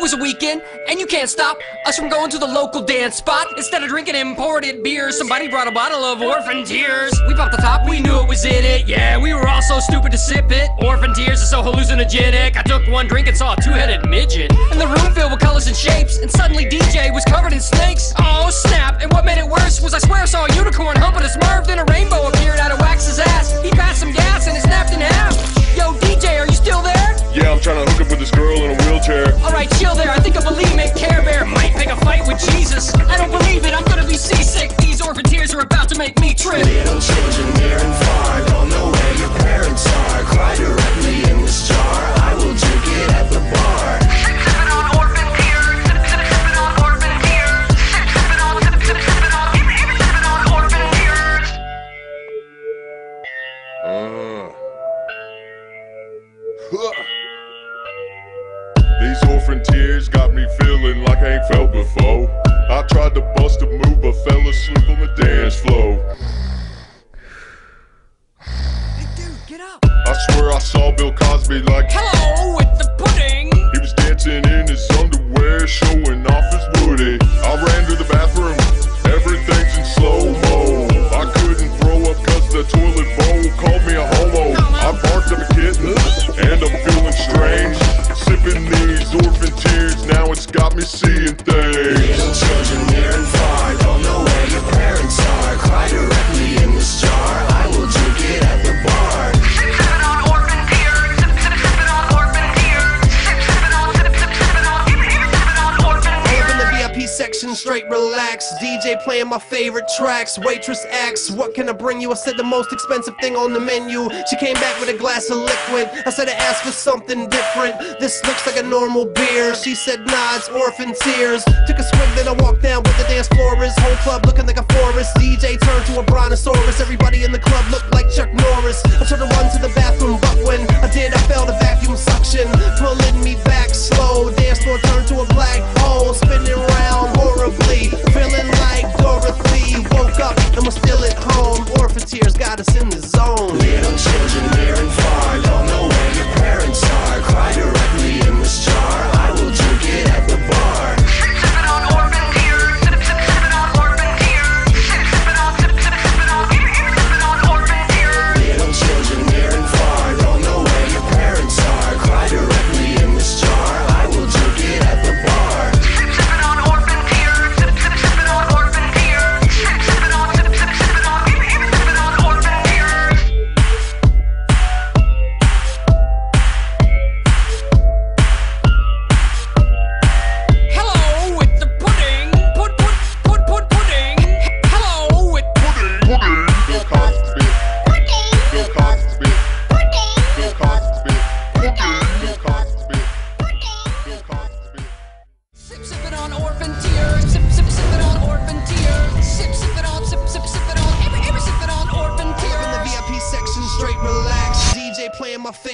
It was a weekend, and you can't stop us from going to the local dance spot. Instead of drinking imported beer, somebody brought a bottle of orphan tears. We popped the top, we knew it was in it. Yeah, we were all so stupid to sip it. Orphan tears are so hallucinogenic. I took one drink and saw a two-headed midget. And the room filled with colors and shapes, and suddenly DJ was covered in snakes. Oh snap! These orphan tears got me feeling like I ain't felt before. I tried to bust a move, but fell asleep on the dance floor. Hey, dude, get up. I swear I saw Bill Cosby like Hello with the pudding. he was dancing in his underwear, showing off his booty. I ran to the bathroom, got me seeing things. Section, straight relax. DJ playing my favorite tracks. Waitress asks, What can I bring you? I said the most expensive thing on the menu. She came back with a glass of liquid. I said I asked for something different. This looks like a normal beer. She said, Nah, it's orphan tears. Took a swig, then I walked down where the dance floor is. Whole club looking like a forest. DJ turned to a brontosaurus. Everybody in the club looked like Chuck Norris. I tried to run on every